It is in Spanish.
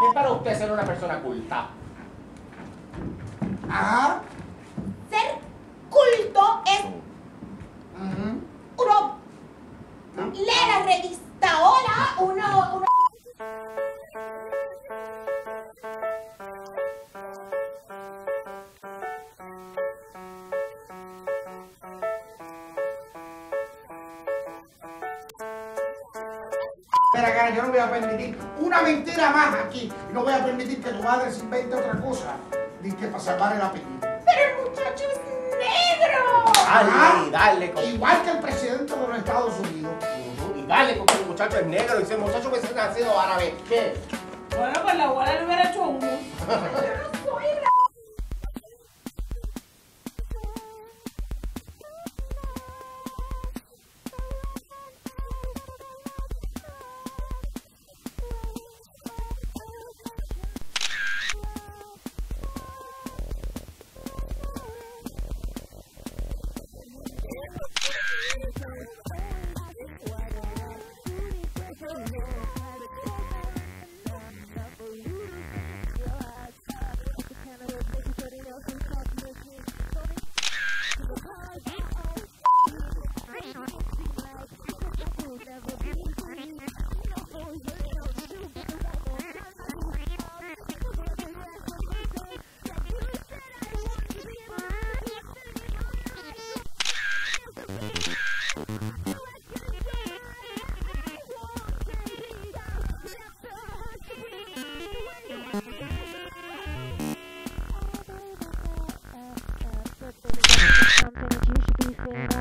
¿Qué es para usted ser una persona culta? Ajá. Ser culto es uno lee la revista Hola, Mira, cara, yo no voy a permitir una mentira más aquí. Y no voy a permitir que tu madre se invente otra cosa. Ni que para salvar el apellido. pero el muchacho es negro. Dale, dale. Con... Igual que el presidente de los Estados Unidos. Y dale con que el muchacho es negro y ese muchacho hubiese nacido árabe. ¿Qué? Bueno, pues la abuela le hubiera hecho uno. Yo no soy la something that you should be feeling.